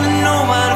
wanna know why